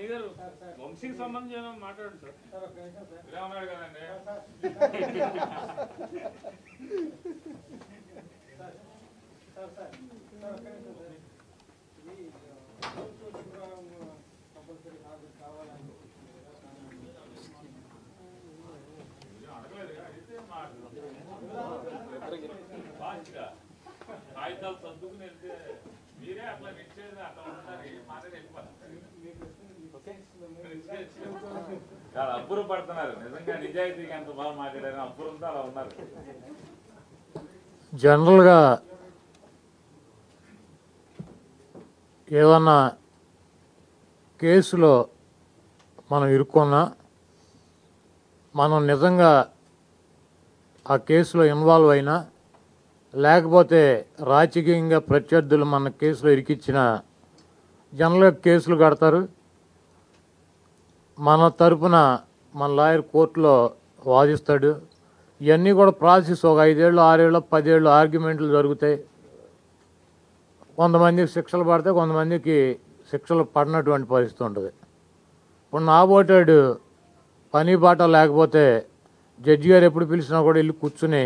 అలీ గారు వంశీకి సంబంధించిన మాట్లాడండి సార్. ఇలా ఉన్నాడు కదండి కాగితాలు సర్దుకుని వెళ్తే మీరే అట్లా నిచ్చేది అట్లా ఉంటారు ఏం మాట్లాడి వెళ్ళిపోతారు చాలా అబ్బురం పడుతున్నారు. నిజంగా నిజాయితీగా ఎంత బాగా మాట్లాడారు అబ్బురంతో అలా ఉన్నారు. జనరల్గా ఏదన్నా కేసులో మనం ఇరుక్కున్నా మనం నిజంగా ఆ కేసులో ఇన్వాల్వ్ అయినా లేకపోతే రాజకీయంగా ప్రత్యర్థులు మన కేసులో ఇరికిచ్చిన జనరల్గా కేసులు కడతారు. మన తరపున మన లాయర్ కోర్టులో వాదిస్తాడు. ఇవన్నీ కూడా ప్రాసెస్ ఒక ఐదేళ్ళు ఆరేళ్ళు పదేళ్ళు ఆర్గ్యుమెంట్లు జరుగుతాయి. కొంతమందికి శిక్షలు పడతాయి కొంతమందికి శిక్షలు పడినటువంటి పరిస్థితి ఉంటుంది. ఇప్పుడు నాబోటాడు పని బాట లేకపోతే జడ్జి గారు ఎప్పుడు పిలిచినా కూడా వెళ్ళి కూర్చుని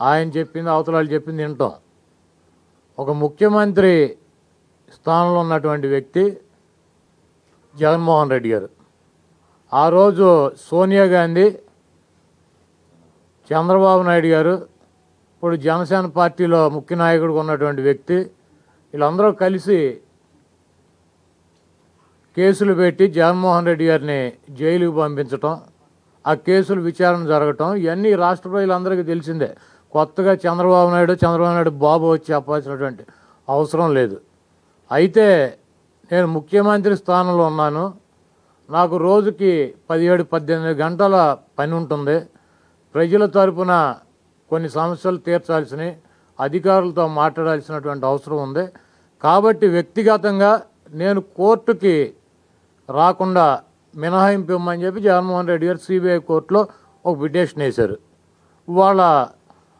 ఆయన చెప్పింది అవతల వాళ్ళు చెప్పింది వింటాం. ఒక ముఖ్యమంత్రి స్థానంలో ఉన్నటువంటి వ్యక్తి జగన్మోహన్ రెడ్డి గారు. ఆ రోజు సోనియా గాంధీ చంద్రబాబు నాయుడు గారు ఇప్పుడు జనసేన పార్టీలో ముఖ్య నాయకుడిగా ఉన్నటువంటి వ్యక్తి వీళ్ళందరూ కలిసి కేసులు పెట్టి జగన్మోహన్ రెడ్డి గారిని జైలుకు పంపించటం ఆ కేసులు విచారణ జరగటం ఇవన్నీ రాష్ట్ర ప్రజలందరికీ తెలిసిందే. కొత్తగా చంద్రబాబు నాయుడు చంద్రబాబు నాయుడు బాబు వచ్చి చెప్పాల్సినటువంటి అవసరం లేదు. అయితే నేను ముఖ్యమంత్రి స్థానంలో ఉన్నాను. నాకు రోజుకి పదిహేడు పద్దెనిమిది గంటల పని ఉంటుంది. ప్రజల తరపున కొన్ని సమస్యలు తీర్చాల్సినవి అధికారులతో మాట్లాడాల్సినటువంటి అవసరం ఉంది. కాబట్టి వ్యక్తిగతంగా నేను కోర్టుకి రాకుండా మినహాయింపు ఇవ్వమని చెప్పి జగన్మోహన్ రెడ్డి గారు సిబిఐ కోర్టులో ఒక పిటిషన్ వేశారు. ఇవాళ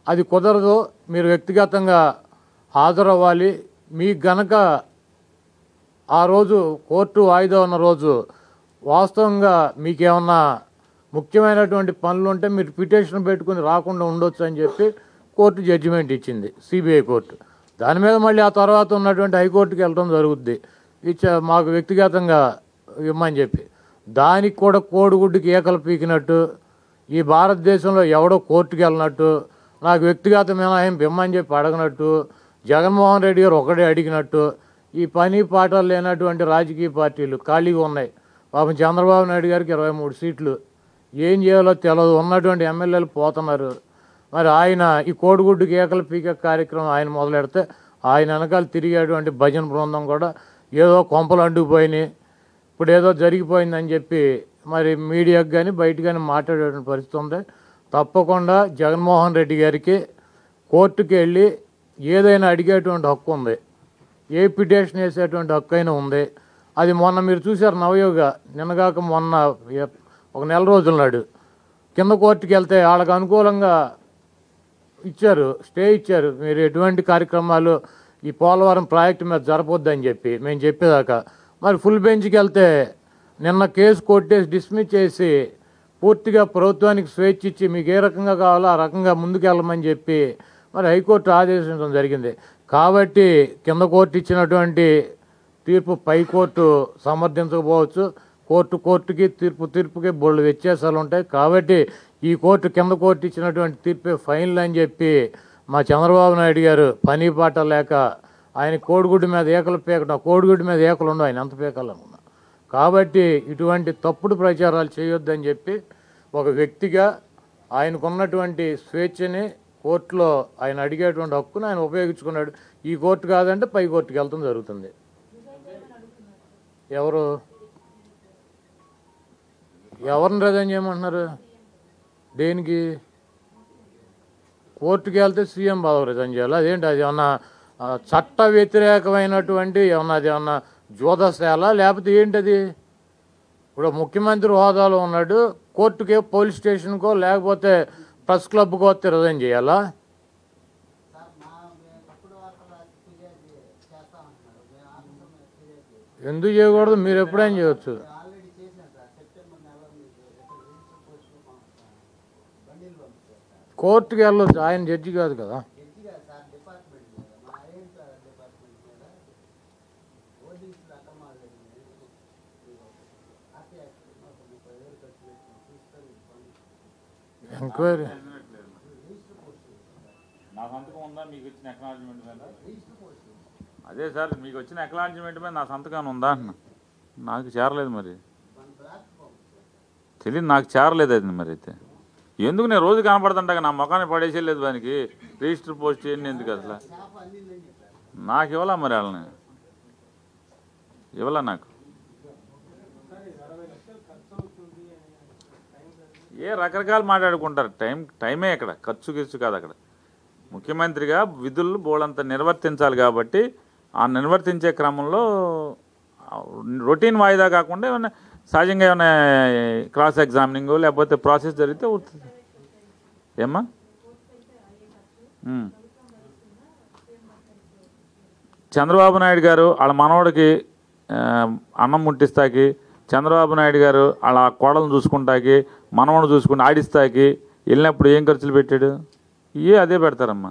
అది కుదరదు మీరు వ్యక్తిగతంగా హాజరవ్వాలి. మీకు గనక ఆ రోజు కోర్టు వాయిదా ఉన్న రోజు వాస్తవంగా మీకేమన్నా ముఖ్యమైనటువంటి పనులు ఉంటే మీరు పిటిషన్ పెట్టుకుని రాకుండా ఉండొచ్చు అని చెప్పి కోర్టు జడ్జిమెంట్ ఇచ్చింది సిబిఐ కోర్టు. దాని మీద మళ్ళీ ఆ తర్వాత ఉన్నటువంటి హైకోర్టుకి వెళ్ళడం జరుగుద్ది. ఇచ్చా మాకు వ్యక్తిగతంగా ఇమ్మని చెప్పి. దానికి కూడా కోడిగుడ్డుకి ఏకలు పీకినట్టు ఈ భారతదేశంలో ఎవడో కోర్టుకి వెళ్ళినట్టు నాకు వ్యక్తిగత మినహాయింపు ఇమ్మని చెప్పి అడగనట్టు జగన్మోహన్ రెడ్డి గారు ఒకడే అడిగినట్టు ఈ పని పాటలు లేనటువంటి రాజకీయ పార్టీలు ఖాళీగా ఉన్నాయి. పాపం చంద్రబాబు నాయుడు గారికి ఇరవై మూడు సీట్లు. ఏం చేయాలో తెలియదు ఉన్నటువంటి ఎమ్మెల్యేలు పోతున్నారు. మరి ఆయన ఈ కోడిగుడ్డు కేకల పీక కార్యక్రమం ఆయన మొదలెడితే ఆయన వెనకాల తిరిగేటువంటి భజన బృందం కూడా ఏదో కొంపలు అండుకుపోయినాయి ఇప్పుడు ఏదో జరిగిపోయిందని చెప్పి మరి మీడియాకు కానీ బయట కానీ మాట్లాడేటువంటి పరిస్థితి ఉంది. తప్పకుండా జగన్మోహన్ రెడ్డి గారికి కోర్టుకి వెళ్ళి ఏదైనా అడిగేటువంటి హక్కు ఉంది. ఏ పిటిషన్ వేసేటువంటి హక్కు అయినా ఉంది. అది మొన్న మీరు చూశారు నవయోగ. నిన్నగాక మొన్న ఒక నెల రోజుల నాడు. కింద కోర్టుకి వెళ్తే వాళ్ళకి అనుకూలంగా ఇచ్చారు స్టే ఇచ్చారు. మీరు ఎటువంటి కార్యక్రమాలు ఈ పోలవరం ప్రాజెక్టు మీద జరపొద్దని చెప్పి మేము చెప్పేదాకా. మరి ఫుల్ బెంచ్కి వెళ్తే నిన్న కేసు కొట్టేసి డిస్మిస్ చేసి పూర్తిగా ప్రభుత్వానికి స్వేచ్ఛ ఇచ్చి మీకు ఏ రకంగా కావాలో ఆ రకంగా ముందుకెళ్ళమని చెప్పి మరి హైకోర్టు ఆదేశించడం జరిగింది. కాబట్టి కింద కోర్టు ఇచ్చినటువంటి తీర్పు పై కోర్టు సమర్థించకపోవచ్చు. కోర్టు కోర్టుకి తీర్పు తీర్పుకి బోళ్ళు వ్యత్యాసాలు ఉంటాయి. కాబట్టి ఈ కోర్టు కింద కోర్టు ఇచ్చినటువంటి తీర్పే ఫైనల్ అని చెప్పి మా చంద్రబాబు నాయుడు గారు పని పాట లేక ఆయన కోడిగుడ్డు మీద ఏకలు పీకడం కోడిగుడ్డు మీద ఏకలు ఉండవు ఆయన ఎంత పీకాలనుకున్నా కాబట్టి ఇటువంటి తప్పుడు ప్రచారాలు చేయొద్దని చెప్పి ఒక వ్యక్తిగా ఆయనకున్నటువంటి స్వేచ్ఛని కోర్టులో ఆయన అడిగేటువంటి హక్కును ఆయన ఉపయోగించుకున్నాడు. ఈ కోర్టు కాదంటే పై కోర్టుకి వెళ్తాం జరుగుతుంది. ఎవరు? ఎవరిని రిజైన్ చేయమంటున్నారు? దేనికి? కోర్టుకి వెళ్తే సీఎం బాబు రిజైన్ చేయాలి? అదేంటి? అది ఏమన్నా చట్ట వ్యతిరేకమైనటువంటి ఏమన్నా అది ఏమన్నా జోదశాల లేకపోతే ఏంటది? ఇప్పుడు ముఖ్యమంత్రి హోదాలో ఉన్నాడు కోర్టుకే పోలీస్ స్టేషన్కో లేకపోతే ప్రెస్ క్లబ్కో వస్తే రిజైన్ చేయాలా సార్ మా మేము తప్పుడు వార్తలు రాసి ఫిర్యాదు చేస్తామంటున్నారు మేము ఆఫీసర్ మీద ఫిర్యాదు చేస్తాం ఎందుకు చేయకూడదు? మీరు ఎప్పుడైనా చేయొచ్చు. కోర్టుకి వెళ్ళొచ్చు. ఆయన జడ్జి కాదు కదా. ఎంక్వైరీ. నాకు ఉందా? మీకు ఇచ్చిన అదే సార్ మీకు వచ్చిన ఎక్నాలజ్మెంట్ మీద నా సంతకాన్ని ఉందా అంటున్నా నాకు చేరలేదు మరి. తెలియదు నాకు చేరలేదు అది మరి అయితే. ఎందుకు నేను రోజు కనపడుతుంటాక నా ముఖాన్ని పడేసేయలేదు దానికి రిజిస్టర్ పోస్ట్ చేయండి ఎందుకు అసలు? నాకు ఇవ్వాలా మరి వాళ్ళని? ఇవ్వాలా నాకు? ఏ రకరకాలు మాట్లాడుకుంటారు? టైం టైమే ఇక్కడ. ఖర్చు గిర్చు కాదు అక్కడ. ముఖ్యమంత్రిగా విధులు బోళంత నిర్వర్తించాలి కాబట్టి ఆ నిర్వర్తించే క్రమంలో రొటీన్ వాయిదా కాకుండా ఏమైనా సహజంగా ఏమైనా క్రాస్ ఎగ్జామినింగ్ లేకపోతే ప్రాసెస్ జరిగితే ఏమ్మా? చంద్రబాబు నాయుడు గారు వాళ్ళ మనవడికి అన్నం ముట్టిస్తాకి చంద్రబాబు నాయుడు గారు వాళ్ళ కోడలను చూసుకుంటాకి మనవడు చూసుకుని ఆడిస్తాకి వెళ్ళినప్పుడు ఏం ఖర్చులు పెట్టాడు? ఇవే అదే పెడతారమ్మా.